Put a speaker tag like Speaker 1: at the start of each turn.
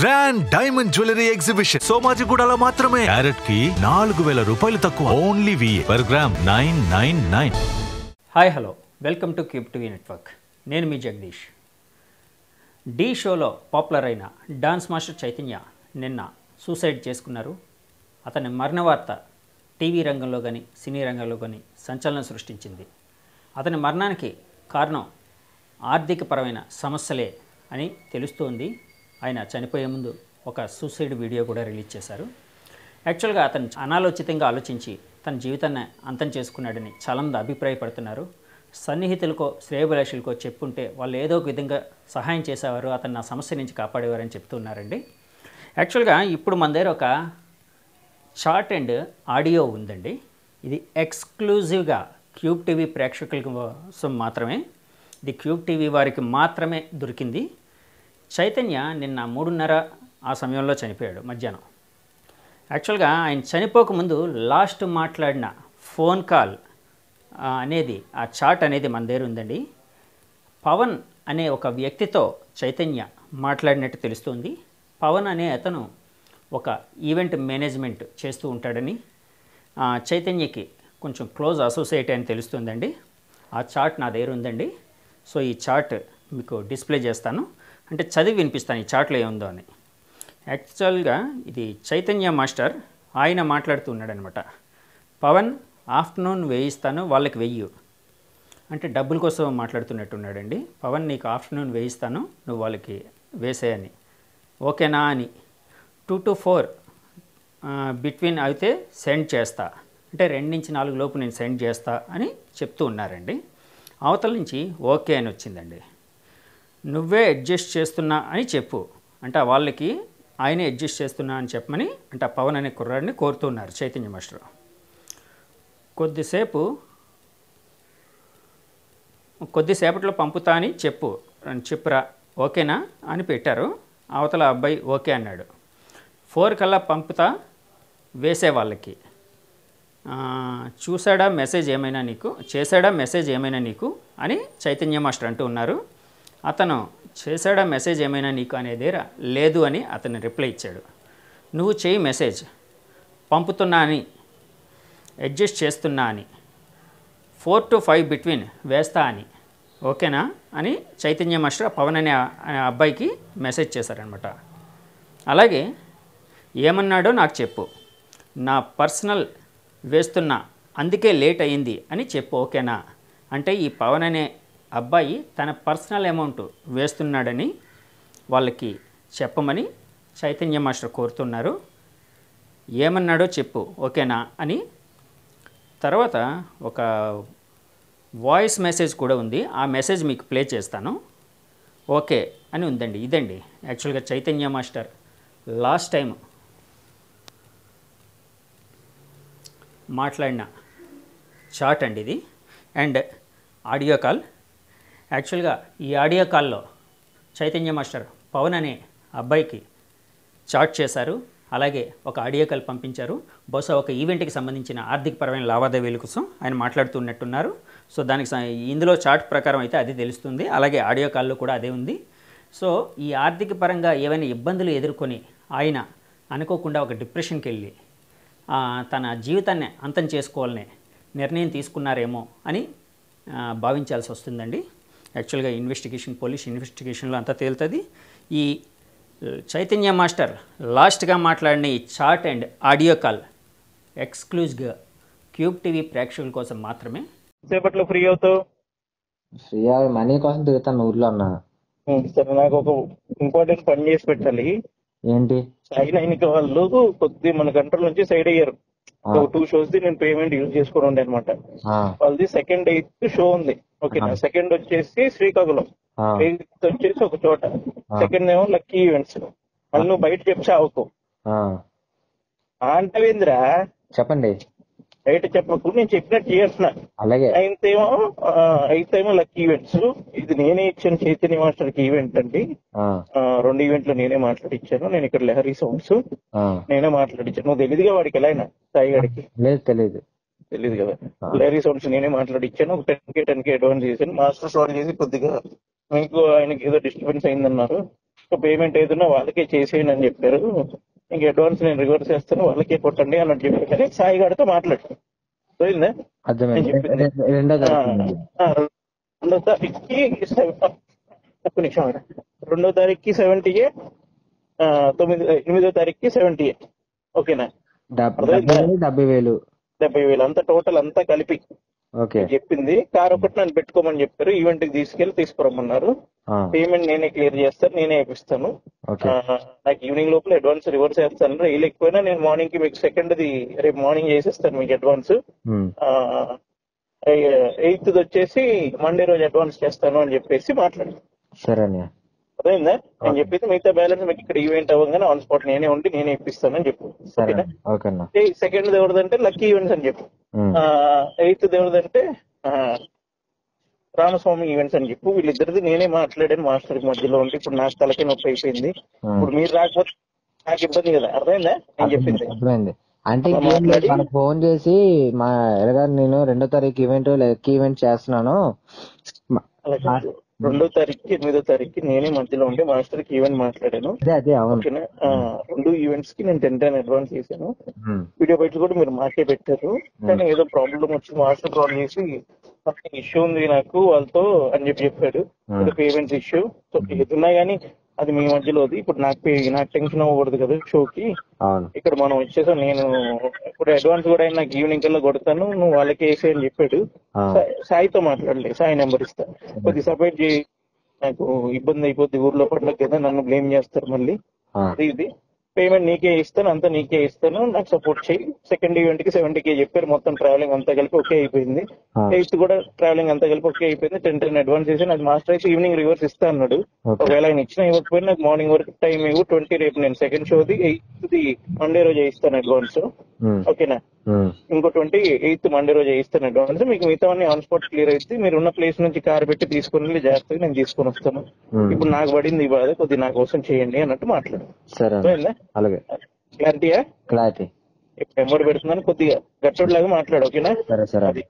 Speaker 1: Grand diamond jewellery exhibition సోమాజిగూడలో మాత్రమే. క్యారెట్కి నాలుగు వేల రూపాయలు తక్కువ. Only we per gram nine nine nine
Speaker 2: hi hello welcome to Cube TV network నేను మీ జగదీష్. డి షోలో పాపులర్ అయిన డాన్స్ మాస్టర్ చైతన్య నిన్న సూసైడ్ చేసుకున్నారు. అతని మరణ వార్త టీవీ రంగంలో కానీ సినీ రంగంలో కానీ సంచలనం సృష్టించింది. అతని మరణానికి కారణం ఆర్థికపరమైన సమస్యలే అని తెలుస్తోంది. ఆయన చనిపోయే ముందు ఒక సూసైడ్ వీడియో కూడా రిలీజ్ చేశారు. యాక్చువల్గా అతను అనాలోచితంగా ఆలోచించి తన జీవితాన్ని అంతం చేసుకున్నాడని చాలామంది అభిప్రాయపడుతున్నారు. సన్నిహితులకో శ్రేయభిలాషులకో చెప్పుంటే వాళ్ళు ఏదో ఒక విధంగా సహాయం చేసేవారు అతను నా సమస్య నుంచి కాపాడేవారని చెప్తున్నారండి. యాక్చువల్గా ఇప్పుడు మన దగ్గర ఒక షార్ట్ అండ్ ఆడియో ఉందండి. ఇది ఎక్స్క్లూజివ్గా క్యూబ్ టీవీ ప్రేక్షకుల కోసం మాత్రమే. ఇది క్యూబ్ టీవీ వారికి మాత్రమే దొరికింది. చైతన్య నిన్న మూడున్నర ఆ సమయంలో చనిపోయాడు మధ్యాహ్నం. యాక్చువల్గా ఆయన చనిపోకముందు లాస్ట్ మాట్లాడిన ఫోన్ కాల్ అనేది ఆ చాట్ అనేది మన దగ్గర ఉందండి. పవన్ అనే ఒక వ్యక్తితో చైతన్య మాట్లాడినట్టు తెలుస్తుంది. పవన్ అనే అతను ఒక ఈవెంట్ మేనేజ్మెంట్ చేస్తూ ఉంటాడని చైతన్యకి కొంచెం క్లోజ్ అసోసియేట్ అని తెలుస్తుందండి. ఆ చాట్ నా దగ్గర ఉందండి. సో ఈ చాట్ మీకు డిస్ప్లే చేస్తాను. అంటే చదివి వినిపిస్తాను ఈ చాట్లో ఏముందో అని. యాక్చువల్గా ఇది చైతన్య మాస్టర్ ఆయన మాట్లాడుతూ ఉన్నాడనమాట. పవన్ ఆఫ్టర్నూన్ వేయిస్తాను వాళ్ళకి వెయ్యి. అంటే డబ్బుల కోసం మాట్లాడుతున్నట్టున్నాడండి. పవన్ నీకు ఆఫ్టర్నూన్ వేయిస్తాను నువ్వు వాళ్ళకి వేసేయని. ఓకేనా? అని. టూ టు ఫోర్ బిట్వీన్ అయితే సెండ్ చేస్తా. అంటే రెండు నుంచి నాలుగు లోపు నేను సెండ్ చేస్తా అని చెప్తూ ఉన్నారండి. అవతల నుంచి ఓకే అని వచ్చిందండి. నువ్వే అడ్జస్ట్ చేస్తున్నా అని చెప్పు. అంటే వాళ్ళకి ఆయనే అడ్జస్ట్ చేస్తున్నా అని చెప్పమని అంటే పవన్ అనే కుర్రాడిని కోరుతున్నారు చైతన్య మాస్టర్. కొద్దిసేపు కొద్దిసేపట్లో పంపుతా అని చెప్పు. అని చెప్పురా ఓకేనా అని పెట్టారు. అవతల అబ్బాయి ఓకే అన్నాడు. ఫోర్ కల్లా పంపుతా వేసే వాళ్ళకి. చూసాడా మెసేజ్ ఏమైనా నీకు? చేశాడా మెసేజ్ ఏమైనా నీకు? అని చైతన్య మాస్టర్ అంటూ ఉన్నారు. అతను చేశాడా మెసేజ్ ఏమైనా నీకు అనేదేరా లేదు అని అతను రిప్లై ఇచ్చాడు. నువ్వు చేయి మెసేజ్. పంపుతున్నా అని. అడ్జస్ట్ చేస్తున్నా అని. ఫోర్ టు ఫైవ్ బిట్వీన్ వేస్తా అని. ఓకేనా? అని చైతన్య మాస్టర్ పవన్ అనే అనే అబ్బాయికి మెసేజ్ చేశారనమాట అలాగే ఏమన్నాడో నాకు చెప్పు. నా పర్సనల్ వేస్తున్నా అందుకే లేట్ అయింది అని చెప్పు ఓకేనా? అంటే ఈ పవన్ అనే అబ్బాయి తన పర్సనల్ అమౌంట్ వేస్తున్నాడని వాళ్ళకి చెప్పమని చైతన్య మాస్టర్ కోరుతున్నారు. ఏమన్నాడో చెప్పు ఓకేనా? అని. తర్వాత ఒక వాయిస్ మెసేజ్ కూడా ఉంది. ఆ మెసేజ్ మీకు ప్లే చేస్తాను. ఓకే అని ఉందండి. ఇదండి. యాక్చువల్గా చైతన్య మాస్టర్ లాస్ట్ టైం మాట్లాడిన చాట్ అండి ఇది. అండ్ ఆడియో కాల్ యాక్చువల్గా ఈ ఆడియో కాల్లో చైతన్య మాస్టర్ పవన్ అనే అబ్బాయికి చాట్ చేశారు. అలాగే ఒక ఆడియో కాల్ పంపించారు. బహుశా ఒక ఈవెంట్కి సంబంధించిన ఆర్థికపరమైన లావాదేవీల కోసం ఆయన మాట్లాడుతున్నట్టున్నారు. సో దానికి ఇందులో చాట్ ప్రకారం అయితే అది తెలుస్తుంది. అలాగే ఆడియో కాల్లో కూడా అదే ఉంది. సో ఈ ఆర్థిక పరంగా ఏవైనా ఇబ్బందులు ఎదుర్కొని ఆయన అనుకోకుండా ఒక డిప్రెషన్కి వెళ్ళి తన జీవితాన్ని అంతం చేసుకోవాలనే నిర్ణయం తీసుకున్నారేమో అని భావించాల్సి వస్తుందండి. యాక్చువల్గా ఇన్వెస్టిగేషన్ పోలీస్ ఇన్వెస్టిగేషన్లో అంతా తేలుతుంది. ఈ చైతన్య మాస్టర్ లాస్ట్గా మాట్లాడిన ఈ చాట్ అండ్ ఆడియో కాల్ ఎక్స్క్లూజ్గా క్యూబ్ టీవీ ప్రేక్షకుల కోసం మాత్రమే.
Speaker 3: సేపట్లో ఫ్రీ అవుతావు?
Speaker 4: శ్రీయా మనీ కోసం తిరుగుతాను ఊర్లో అన్న.
Speaker 3: సరే నాకు ఒక ఇంపార్టెంట్ పని చేసి పెట్టాలి.
Speaker 4: ఏంటి?
Speaker 3: సైన్ అయిన వాళ్ళు కొద్ది మన కంట్రోల్ నుంచి సైడ్ అయ్యారు. టూ షోస్ ది నేను పేమెంట్ యూజ్ చేసుకుని ఉండే అనమాట
Speaker 4: ఆ,
Speaker 3: వాళ్ళది సెకండ్ ఎయిత్ షో ఉంది. ఓకే. సెకండ్ వచ్చేసి శ్రీకాకుళం. వచ్చేసి ఒక చోట. సెకండ్ ఏమో లక్కీ ఈవెంట్స్ మళ్ళీ నువ్వు బయట చెప్పి చావుకో
Speaker 4: ఆ.
Speaker 3: అంటవేంద్రా?
Speaker 4: చెప్పండి.
Speaker 3: బయట చెప్పకు నేను చెప్పినట్టు చేస్తున్నా.
Speaker 4: అలాగే.
Speaker 3: నైన్త్ ఏమో ఎయిత్ ఏమో లక్కీ ఈవెంట్స్ ఇది నేనే ఇచ్చాను చైతన్య మాస్టర్కి ఈవెంట్ అండి రెండు ఈవెంట్లు నేనే మాట్లాడిచ్చాను. నేను ఇక్కడ లహరీ సౌండ్స్. నేనే మాట్లాడిచ్చాను. నువ్వు తెలియదుగా వాడికి ఎలా అయినా సాయి గడికి.
Speaker 4: లేదు తెలియదు
Speaker 3: తెలియదు కదా.
Speaker 4: ఆ.
Speaker 3: లహరీ సౌండ్స్ నేనే మాట్లాడిచ్చాను. ఒక ten K ten K advance చేశాను. మాస్టర్ సాల్వ్ చేసి కొద్దిగా మీకు ఆయనకి ఏదో డిస్టర్బెన్స్ అయిందన్నారు. సో పేమెంట్ ఏదైనా వాళ్ళకే చేసేయండి అని చెప్పారు. ఇంక అడ్వాన్స్ నేను రివర్స్ చేస్తాను. వాళ్ళకే కొట్టండి అన్నట్టు చెప్పారు. కానీ సాయి గారితో మాట్లాడు పోయిందా.
Speaker 4: రె- రెండో తారీఖు
Speaker 3: తారీఖుకి ఒక్క నిమిషం. రెండో తారీఖుకి సెవెంటీయే తొమ్మిది ఎనిమిదో తారీఖుకి సెవెంటీయే ఓకేనా?
Speaker 4: డెబ్-
Speaker 3: అర్థమైందా?
Speaker 4: డెబ్బై వేలు. డెబ్బై వేలు
Speaker 3: అంతా టోటల్ అంతా కలిపి. చెప్పింది కార్ ఒకటి నన్ను పెట్టుకోమని చెప్పారు ఈవెంట్కి తీసుకెళ్ళి తీసుకురమ్మన్నారు పేమెంట్ నేనే క్లియర్ చేస్తాను నేనే ఆ, నాకు ఈవినింగ్ లోపల అడ్వాన్స్ రివర్స్ చేస్తాను వేయలేకపోయినా నేను మార్నింగ్కి మీకు సెకండ్ ది రేపు మార్నింగ్ చేసేస్తాను మీకు అడ్వాన్స్. ఎయిత్ వచ్చేసి మండే రోజు అడ్వాన్స్ చేస్తాను అని చెప్పేసి మాట్లాడు
Speaker 4: సరే
Speaker 3: అర్థమైందా నేను చెప్పేసి మిగతా బ్యాలెన్స్ మీకు ఇక్కడ ఈవెంట్ అవ్వగానే ఆన్ స్పాట్ నేనే ఉండి నేనే ఇప్పిస్తాను అని చెప్పు.
Speaker 4: సరే
Speaker 3: ఓకేనా? సెకండ్ ఎవరిదంటే లక్కీ ఈవెంట్స్ అని చెప్పు. ఎయిత్ ఎవరిదంటే ఆ, రామస్వామి ఈవెంట్స్ అని చెప్పు. వీళ్ళిద్దరిది నేనే మాట్లాడాను మాస్టర్ మధ్యలో ఉండి. ఇప్పుడు నాకు తలకి నొప్పి అయిపోయింది. ఇప్పుడు మీరు రాకపోతే నాకు ఇబ్బంది కదా. అర్థమైందా? నేను చెప్పింది.
Speaker 4: అర్థమైంది. అంటే వాళ్ళకి ఫోన్ చేసి మా ఎలాగా నేను రెండో తారీఖు ఈవెంట్ లెక్క ఈవెంట్ చేస్తున్నాను.
Speaker 3: రెండో తారీఖుకి ఎనిమిదో తారీఖుకి నేనే మధ్యలో ఉండి మాస్టర్కి ఈవెంట్ మాట్లాడాను. ఓకేనా? రెండు ఈవెంట్స్కి నేను టెన్ టెన్ అడ్వాన్స్ చేశాను. వీడియో బయట కూడా మీరు మాకే పెట్టారు. కానీ ఏదో ప్రాబ్లం వచ్చి మాస్టర్ కాల్ చేసి ఇష్యూ ఉంది నాకు వాళ్ళతో అని చెప్పి చెప్పాడు. పేమెంట్స్ ఇష్యూ సో ఏదున్నా కానీ అది మీ మధ్యలోది ఇప్పుడు నాకు నాకు టెన్షన్ అవ్వకూడదు కదా షోకి.
Speaker 4: అవును.
Speaker 3: ఇక్కడ మనం వచ్చేసాం. నేను ఇప్పుడు అడ్వాన్స్ కూడా ఆయన నాకు ఈవినింగ్ కల్లా కొడతాను. నువ్వు వాళ్ళకి వేసే అని చెప్పాడు. సాయితో మాట్లాడలే. సాయి నెంబర్ ఇస్తా. కొద్ది సపరేట్ చేయి. నాకు ఇబ్బంది అయిపోద్ది ఊర్లో పండుగ కదా. నన్ను బ్లేమ్ చేస్తారు మళ్ళీ. ఇది. పేమెంట్ నీకే ఇస్తాను అంతా నీకే ఇస్తాను నాకు సపోర్ట్ చేయి సెకండ్ ఈవెంట్కి సెవెంటీ కే చెప్పారు మొత్తం ట్రావెలింగ్ అంతా కలిపి ఓకే అయిపోయింది. ఎయిత్ కూడా ట్రావెలింగ్ అంతా కలిపి ఓకే అయిపోయింది. టెన్ టెన్ అడ్వాన్స్ చేసి నాకు మాస్టర్ అయితే ఈవినింగ్ రివర్స్ ఇస్తా అన్నాడు. ఒకవేళ ఆయన ఇచ్చినా ఇవ్వకపోయినా నాకు మార్నింగ్ వరకు టైం ఇవ్వు. ట్వంటీ రేపు నేను సెకండ్ షోది ఎయిత్ ది మండే రోజు ఇస్తాను అడ్వాన్స్ ఓకేనా
Speaker 4: ఉమ్,
Speaker 3: ఇంకో ట్వంటీ ఎయిత్ మండే రోజు ఇస్తాను అడ్వాన్స్. మీకు మిగతా ఆన్ స్పాట్ క్లియర్ అయితే మీరు ఉన్న ప్లేస్ నుంచి కార్ పెట్టి తీసుకుని వెళ్ళి జాగ్రత్తగా నేను తీసుకొని వస్తాను.
Speaker 4: ఉమ్.
Speaker 3: ఇప్పుడు నాకు పడింది ఈ బాధ కొద్ది నా కోసం చేయండి అన్నట్టు మాట్లాడు.
Speaker 4: అన్న. అలాగే.
Speaker 3: క్లారిటీయా
Speaker 4: క్లారిటీ
Speaker 3: ఎంబడి పెడుతున్నాను కొద్దిగా గట్టోడ్లాగా మాట్లాడు ఓకేనా?
Speaker 4: సరే సరే
Speaker 3: అది.